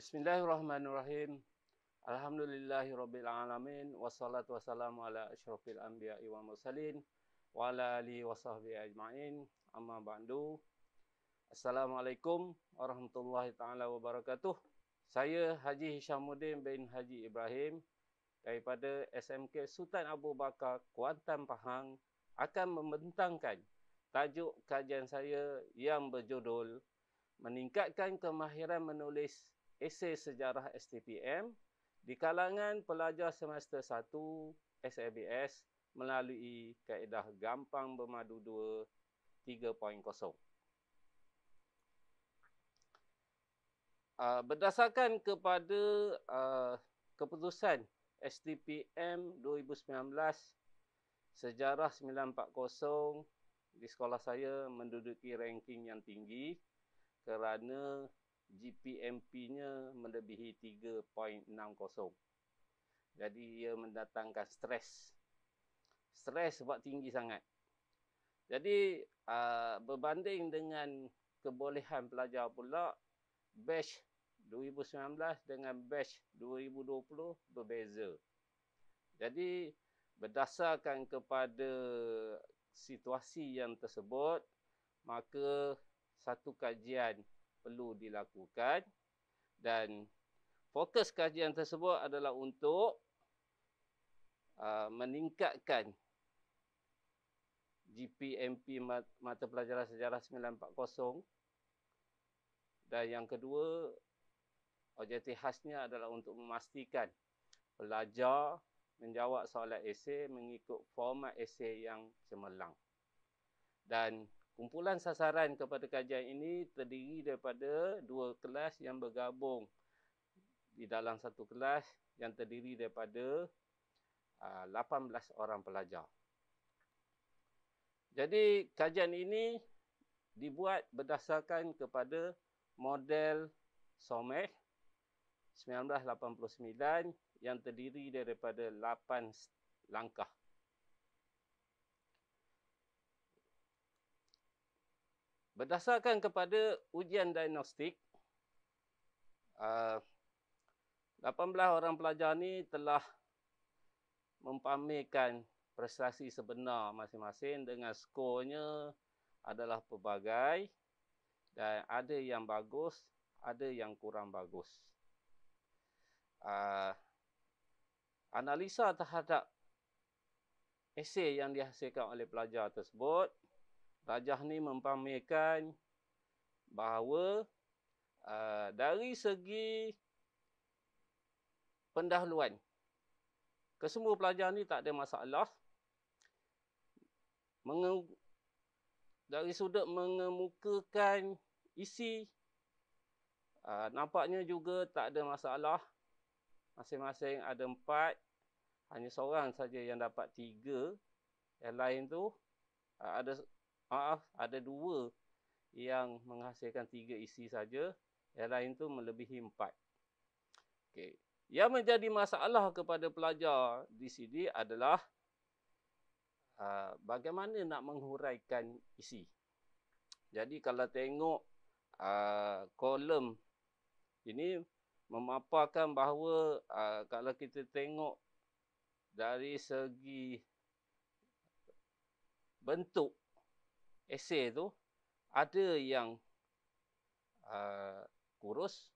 Bismillahirrahmanirrahim. Alhamdulillahirrabbilalamin. Wassalatu wassalamu ala ashrafil anbiya'i wa mursalin. Wa ala alihi wa sahbihi ajma'in. Amma ba'du. Assalamualaikum warahmatullahi ta'ala wabarakatuh. Saya Haji Hishamuddin bin Haji Ibrahim daripada SMK Sultan Abu Bakar Kuantan Pahang akan membentangkan tajuk kajian saya yang berjudul Meningkatkan Kemahiran Menulis esei sejarah STPM di kalangan pelajar semester 1 SABS melalui kaedah gampang bermadu 2 3.0. Uh, berdasarkan kepada uh, keputusan STPM 2019 sejarah 940 di sekolah saya menduduki ranking yang tinggi kerana GPMP-nya melebihi 3.60. Jadi ia mendatangkan stres. Stres sebab tinggi sangat. Jadi uh, berbanding dengan kebolehan pelajar pula, batch 2019 dengan batch 2020 berbeza. Jadi berdasarkan kepada situasi yang tersebut, maka satu kajian perlu dilakukan. Dan fokus kajian tersebut adalah untuk uh, meningkatkan GPMP mata pelajaran sejarah 940 dan yang kedua objektif khasnya adalah untuk memastikan pelajar menjawab soalan esei mengikut format esei yang cemerlang. Dan Kumpulan sasaran kepada kajian ini terdiri daripada dua kelas yang bergabung di dalam satu kelas yang terdiri daripada uh, 18 orang pelajar. Jadi kajian ini dibuat berdasarkan kepada model SOMEH 1989 yang terdiri daripada 8 langkah. Berdasarkan kepada ujian diagnostik, uh, 18 orang pelajar ni telah mempamerkan prestasi sebenar masing-masing dengan skornya adalah pelbagai dan ada yang bagus, ada yang kurang bagus. Uh, analisa terhadap esei yang dihasilkan oleh pelajar tersebut Rajah ni mempamerkan bahawa uh, dari segi pendahuluan kesemua pelajar ni tak ada masalah. Menge dari sudut mengemukakan isi uh, nampaknya juga tak ada masalah. Masing-masing ada empat hanya seorang saja yang dapat tiga. Yang lain tu uh, ada maaf ada dua yang menghasilkan tiga isi saja. Yang lain tu melebihi empat. Okey. Yang menjadi masalah kepada pelajar di sini adalah uh, bagaimana nak menghuraikan isi. Jadi kalau tengok uh, kolom ini memaparkan bahawa uh, kalau kita tengok dari segi bentuk esei tu ada yang uh, kurus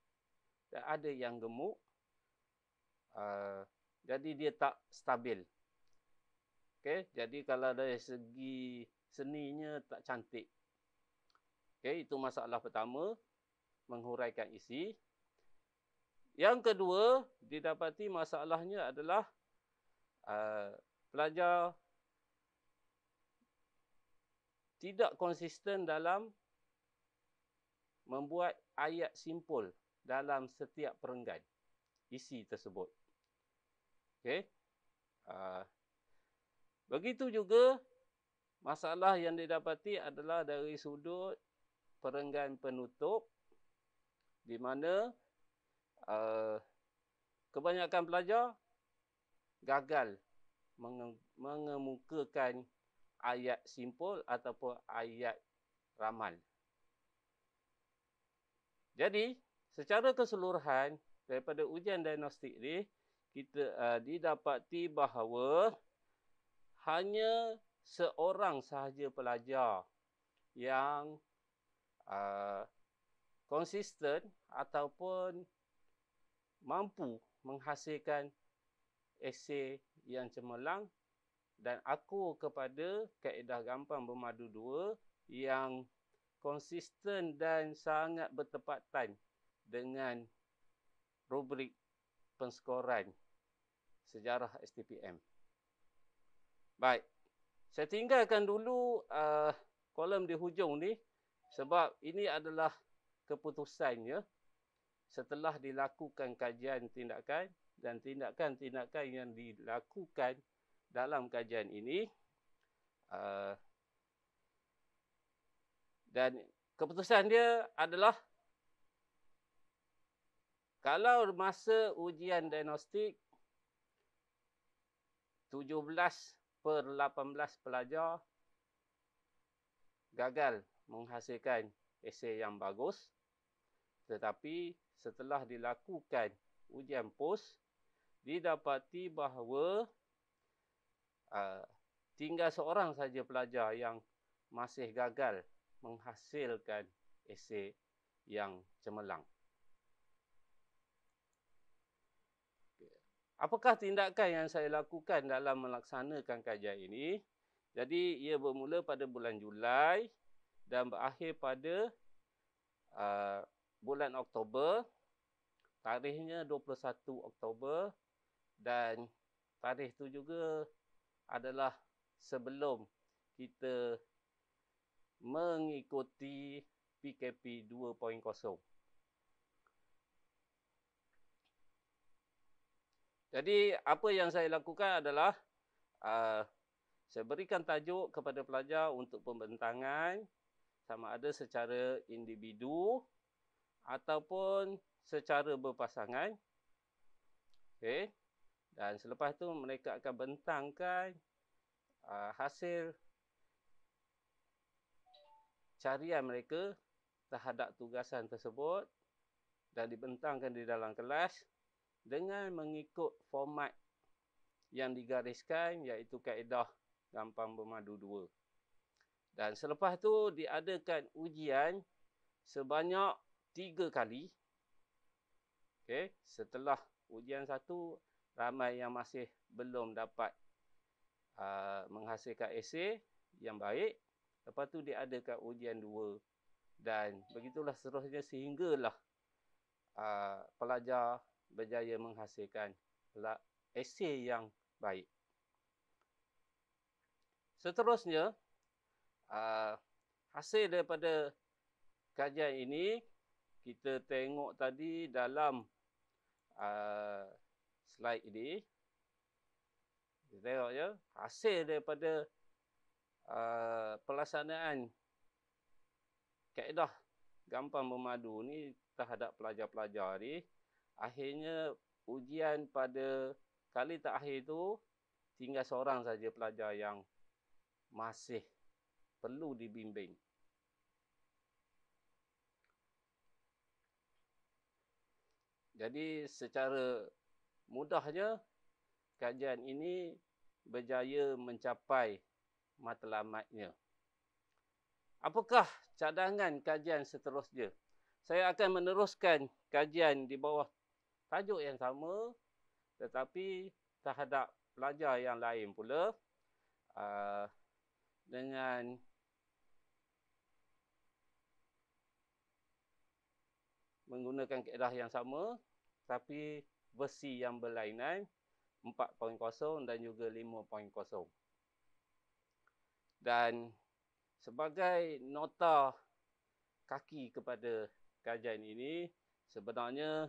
dan ada yang gemuk. Uh, jadi dia tak stabil. Okay, jadi kalau dari segi seninya tak cantik. Okay, itu masalah pertama, menghuraikan isi. Yang kedua, didapati masalahnya adalah uh, pelajar tidak konsisten dalam membuat ayat simpul dalam setiap perenggan isi tersebut. Okey. Uh, begitu juga masalah yang didapati adalah dari sudut perenggan penutup di mana uh, kebanyakan pelajar gagal mengemukakan ayat simpul ataupun ayat ramal. Jadi, secara keseluruhan daripada ujian diagnostik ni kita uh, didapati bahawa hanya seorang sahaja pelajar yang uh, konsisten ataupun mampu menghasilkan esei yang cemerlang dan aku kepada kaedah gampang bermadu dua yang konsisten dan sangat bertepatan dengan rubrik penskoran sejarah STPM. Baik. Saya tinggalkan dulu uh, kolom di hujung ni sebab ini adalah keputusannya setelah dilakukan kajian tindakan dan tindakan-tindakan yang dilakukan dalam kajian ini uh, dan keputusan dia adalah kalau masa ujian diagnostik 17 per 18 pelajar gagal menghasilkan esei yang bagus tetapi setelah dilakukan ujian pos didapati bahawa uh, tinggal seorang saja pelajar yang masih gagal menghasilkan esei yang cemerlang. Apakah tindakan yang saya lakukan dalam melaksanakan kajian ini? Jadi ia bermula pada bulan Julai dan berakhir pada uh, bulan Oktober. Tarikhnya 21 Oktober dan tarikh itu juga adalah sebelum kita mengikuti PKP 2.0. Jadi apa yang saya lakukan adalah uh, saya berikan tajuk kepada pelajar untuk pembentangan sama ada secara individu ataupun secara berpasangan. Okey. Dan selepas itu mereka akan bentangkan uh, hasil carian mereka terhadap tugasan tersebut dan dibentangkan di dalam kelas dengan mengikut format yang digariskan iaitu kaedah gampang bermadu dua. Dan selepas itu diadakan ujian sebanyak tiga kali. Okay. Setelah ujian satu, ramai yang masih belum dapat uh, menghasilkan esei yang baik. Lepas tu diadakan ujian dua. Dan begitulah seterusnya sehinggalah uh, pelajar berjaya menghasilkan esei yang baik. Seterusnya, uh, hasil daripada kajian ini, kita tengok tadi dalam uh, slide ini. Kita tengok ya, hasil daripada uh, pelaksanaan kaedah gampang memadu ni terhadap pelajar-pelajar ni akhirnya ujian pada kali terakhir itu tinggal seorang saja pelajar yang masih perlu dibimbing. Jadi secara mudahnya kajian ini berjaya mencapai matlamatnya. Apakah cadangan kajian seterusnya? Saya akan meneruskan kajian di bawah tajuk yang sama tetapi terhadap pelajar yang lain pula uh, dengan menggunakan kaedah yang sama tapi versi yang berlainan 4.0 dan juga 5.0 dan sebagai nota kaki kepada kajian ini sebenarnya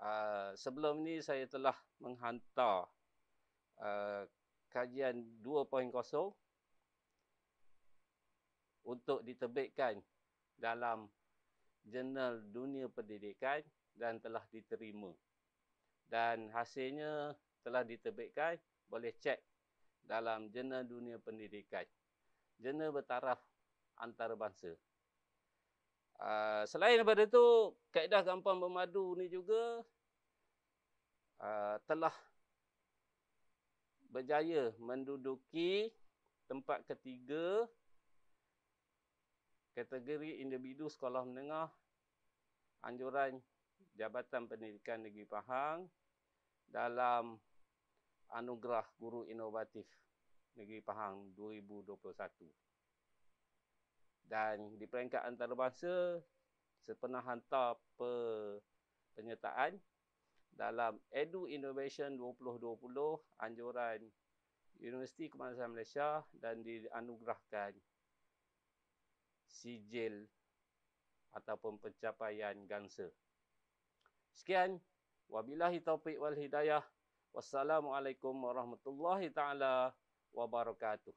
uh, sebelum ini saya telah menghantar uh, kajian 2.0 untuk diterbitkan dalam jurnal dunia pendidikan dan telah diterima. Dan hasilnya telah diterbitkan, boleh cek dalam jurnal dunia pendidikan. Jurnal bertaraf antarabangsa. Uh, selain daripada itu, kaedah gampang bermadu ni juga uh, telah berjaya menduduki tempat ketiga kategori individu sekolah menengah anjuran Jabatan Pendidikan Negeri Pahang dalam Anugerah Guru Inovatif Negeri Pahang 2021. Dan di peringkat antarabangsa sepernah hantar pe penyertaan dalam Edu Innovation 2020 anjuran Universiti Kebangsaan Malaysia dan dianugerahkan sijil ataupun pencapaian gangsa. Sekian. Wabillahi taufiq wal hidayah. Wassalamualaikum warahmatullahi taala wabarakatuh.